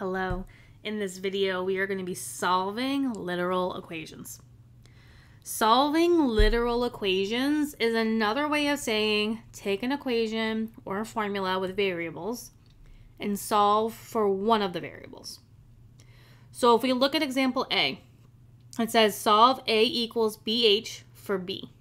Hello. In this video, we are going to be solving literal equations. Solving literal equations is another way of saying take an equation or a formula with variables and solve for one of the variables. So if we look at example A, it says solve A equals BH for B.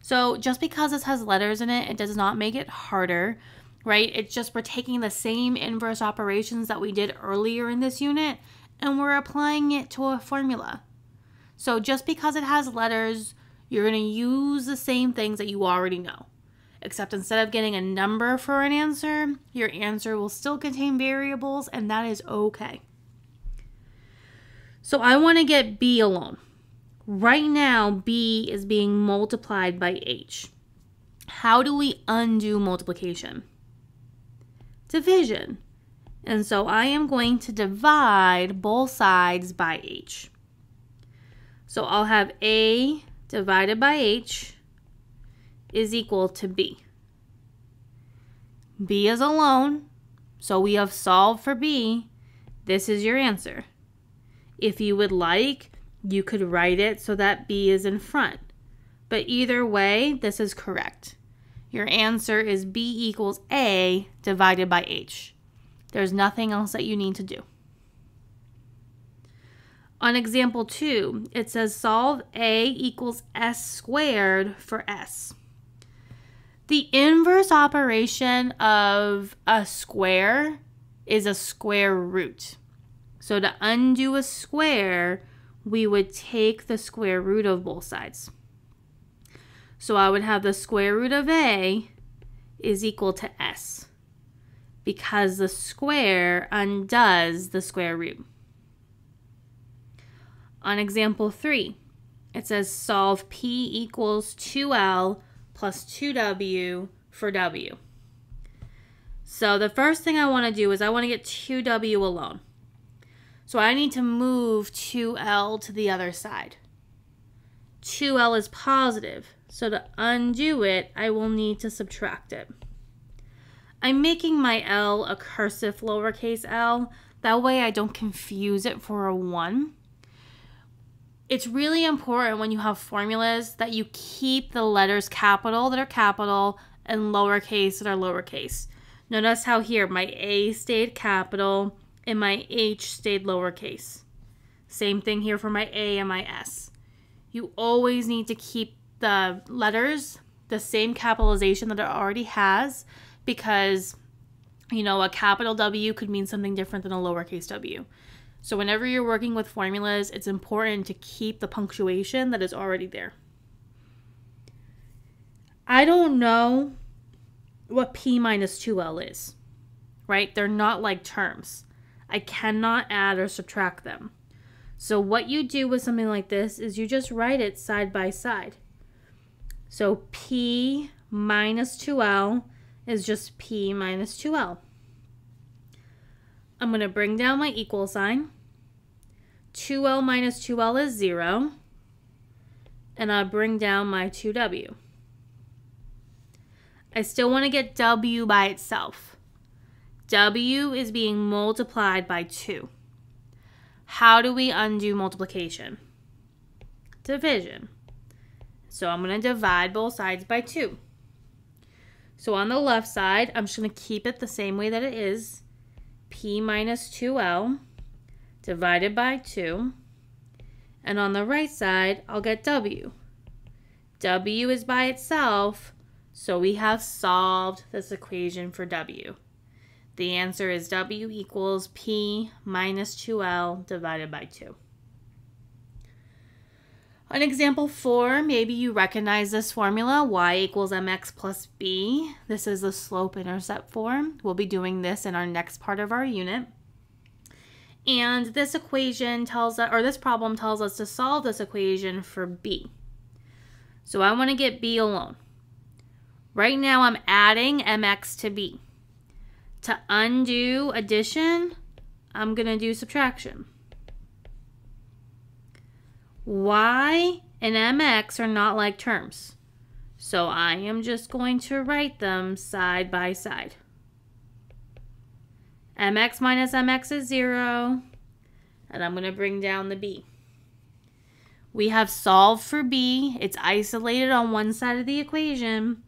So just because this has letters in it, it does not make it harder right? It's just we're taking the same inverse operations that we did earlier in this unit and we're applying it to a formula. So just because it has letters, you're going to use the same things that you already know. Except instead of getting a number for an answer, your answer will still contain variables and that is okay. So I want to get B alone. Right now, B is being multiplied by H. How do we undo multiplication? Division. And so I am going to divide both sides by h. So I'll have a divided by h is equal to b. b is alone, so we have solved for b. This is your answer. If you would like, you could write it so that b is in front. But either way, this is correct. Your answer is B equals A divided by H. There's nothing else that you need to do. On example 2, it says solve A equals S squared for S. The inverse operation of a square is a square root. So to undo a square, we would take the square root of both sides. So I would have the square root of a is equal to s because the square undoes the square root. On example 3, it says solve p equals 2l plus 2w for w. So the first thing I want to do is I want to get 2w alone. So I need to move 2l to the other side. 2l is positive, so to undo it, I will need to subtract it. I'm making my L a cursive lowercase l. That way I don't confuse it for a 1. It's really important when you have formulas that you keep the letters capital that are capital and lowercase that are lowercase. Notice how here my A stayed capital and my H stayed lowercase. Same thing here for my A and my S. You always need to keep the letters the same capitalization that it already has because you know a capital W could mean something different than a lowercase w. So whenever you're working with formulas, it's important to keep the punctuation that is already there. I don't know what p minus 2l is, right? They're not like terms. I cannot add or subtract them. So what you do with something like this is you just write it side by side. So P minus 2L is just P minus 2L. I'm going to bring down my equal sign. 2L minus 2L is 0. And I'll bring down my 2W. I still want to get W by itself. W is being multiplied by 2. How do we undo multiplication? Division. So I'm going to divide both sides by 2. So on the left side, I'm just going to keep it the same way that it is. P minus 2L divided by 2. And on the right side, I'll get W. W is by itself, so we have solved this equation for W. The answer is W equals P minus 2L divided by 2. On example four, maybe you recognize this formula, y equals mx plus b. This is the slope-intercept form. We'll be doing this in our next part of our unit. And this equation tells us, or this problem tells us to solve this equation for b. So I want to get b alone. Right now I'm adding mx to b. To undo addition, I'm going to do subtraction y and mx are not like terms. So I am just going to write them side by side. mx minus mx is 0. And I'm going to bring down the b. We have solved for b. It's isolated on one side of the equation.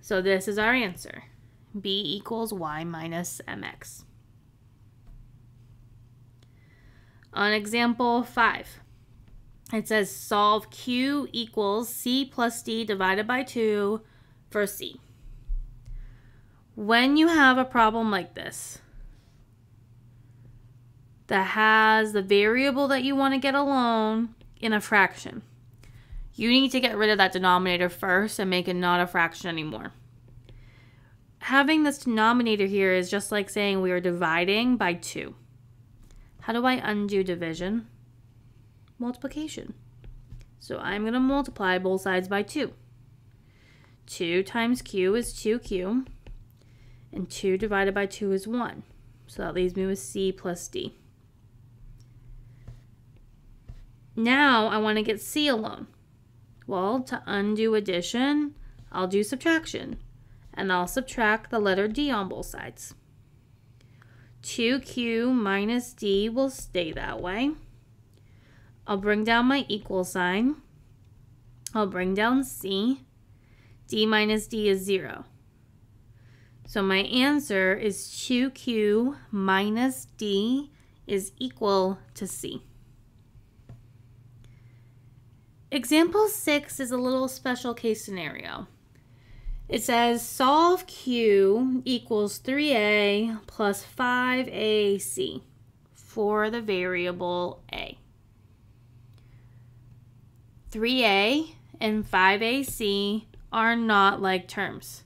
So this is our answer. b equals y minus mx. On example 5, it says solve q equals c plus d divided by 2 for c. When you have a problem like this that has the variable that you want to get alone in a fraction, you need to get rid of that denominator first and make it not a fraction anymore. Having this denominator here is just like saying we are dividing by 2. How do I undo division? Multiplication. So I'm going to multiply both sides by 2. 2 times q is 2q, and 2 divided by 2 is 1. So that leaves me with c plus d. Now I want to get c alone. Well, to undo addition, I'll do subtraction, and I'll subtract the letter d on both sides. 2q minus d will stay that way. I'll bring down my equal sign. I'll bring down c. d minus d is 0. So my answer is 2q minus d is equal to c. Example 6 is a little special case scenario. It says solve Q equals 3A plus 5AC for the variable A. 3A and 5AC are not like terms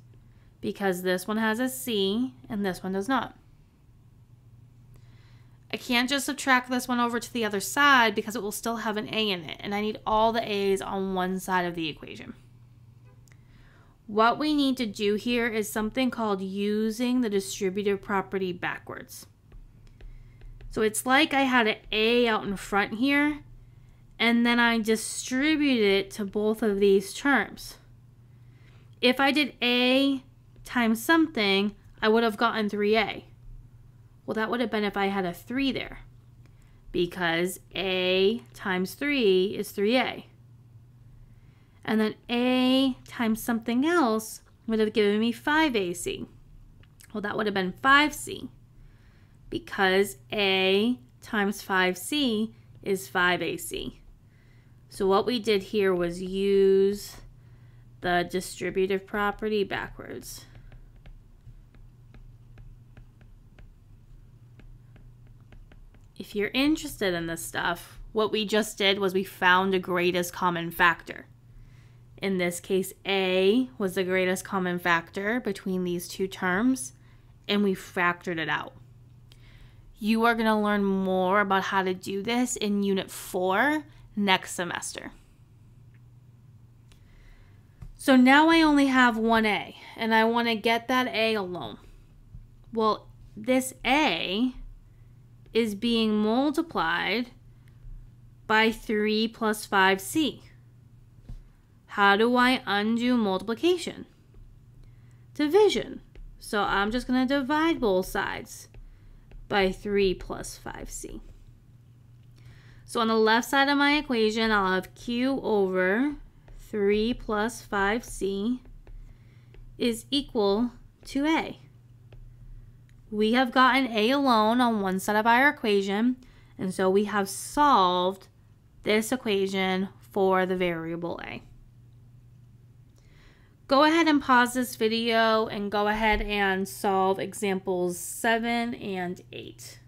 because this one has a C and this one does not. I can't just subtract this one over to the other side because it will still have an A in it and I need all the A's on one side of the equation. What we need to do here is something called using the distributive property backwards. So it's like I had an A out in front here, and then I distribute it to both of these terms. If I did A times something, I would have gotten 3A. Well, that would have been if I had a 3 there, because A times 3 is 3A and then A times something else would have given me 5AC. Well, that would have been 5C because A times 5C is 5AC. So what we did here was use the distributive property backwards. If you're interested in this stuff, what we just did was we found a greatest common factor. In this case, A was the greatest common factor between these two terms, and we factored it out. You are going to learn more about how to do this in Unit 4 next semester. So now I only have one A, and I want to get that A alone. Well, this A is being multiplied by 3 plus 5C. How do I undo multiplication? Division. So I'm just going to divide both sides by 3 plus 5c. So on the left side of my equation, I'll have q over 3 plus 5c is equal to a. We have gotten a alone on one side of our equation, and so we have solved this equation for the variable a go ahead and pause this video and go ahead and solve examples 7 and 8.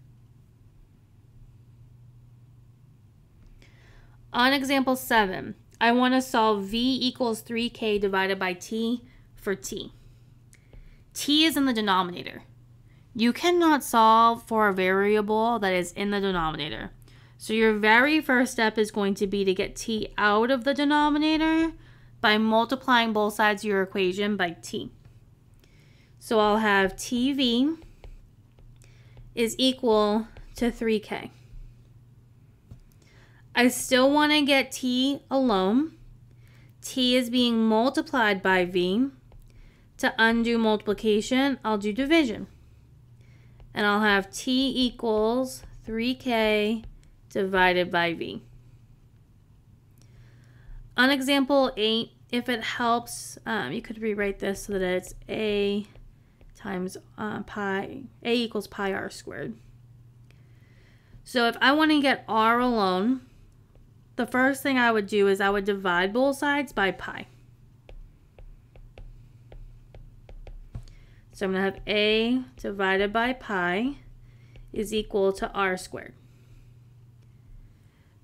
On example 7, I want to solve v equals 3k divided by t for t. t is in the denominator. You cannot solve for a variable that is in the denominator. So your very first step is going to be to get t out of the denominator by multiplying both sides of your equation by t. So I'll have TV is equal to 3k. I still want to get t alone. t is being multiplied by v. To undo multiplication, I'll do division. And I'll have t equals 3k divided by v. On example 8, if it helps, um, you could rewrite this so that it's a times uh, pi, a equals pi r squared. So if I want to get r alone, the first thing I would do is I would divide both sides by pi. So I'm going to have a divided by pi is equal to r squared.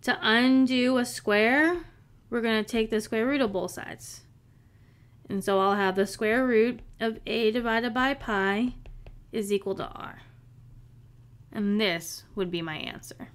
To undo a square, we're going to take the square root of both sides. And so I'll have the square root of a divided by pi is equal to r. And this would be my answer.